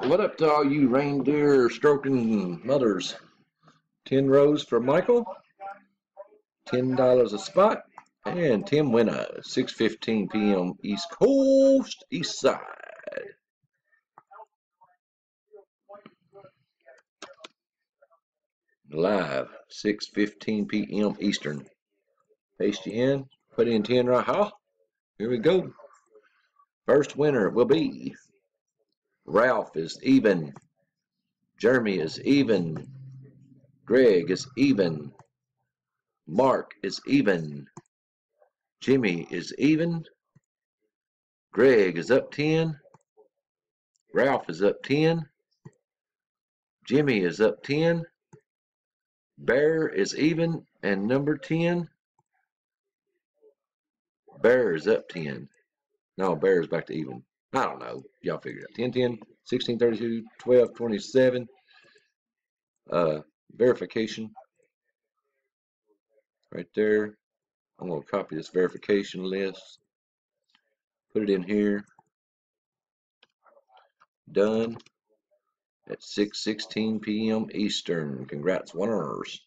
What up to all you reindeer stroking mothers? 10 rows for Michael, $10 a spot, and Tim Winner, 6.15 p.m. East Coast, East Side. Live, 6.15 p.m. Eastern. Paste you in, put in 10 right. Here we go. First winner will be Ralph is even. Jeremy is even. Greg is even. Mark is even. Jimmy is even. Greg is up 10. Ralph is up 10. Jimmy is up 10. Bear is even. And number 10. Bear is up 10. No, Bear is back to even. I don't know. Y'all figure it out. 10, 10, 16, 32, 12, 27. Uh, verification. Right there. I'm going to copy this verification list. Put it in here. Done at 6.16 p.m. Eastern. Congrats, winners.